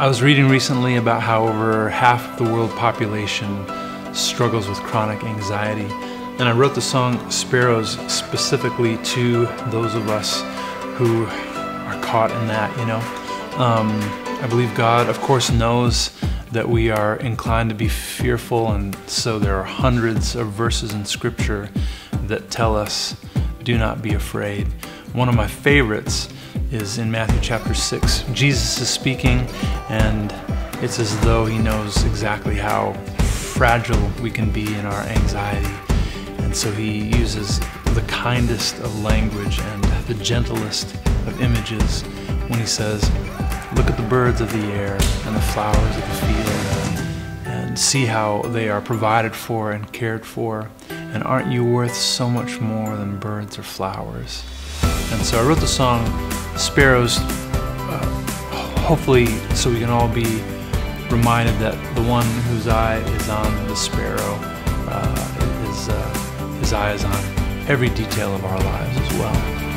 I was reading recently about how over half the world population struggles with chronic anxiety. And I wrote the song Sparrows specifically to those of us who are caught in that, you know. Um, I believe God, of course, knows that we are inclined to be fearful, and so there are hundreds of verses in Scripture that tell us, do not be afraid. One of my favorites is in Matthew chapter 6. Jesus is speaking, and it's as though he knows exactly how fragile we can be in our anxiety. And so he uses the kindest of language and the gentlest of images when he says, Look at the birds of the air and the flowers of the field and see how they are provided for and cared for. And aren't you worth so much more than birds or flowers? And so I wrote the song Sparrows, uh, hopefully, so we can all be reminded that the one whose eye is on the sparrow, uh, is, uh, his eye is on every detail of our lives as well.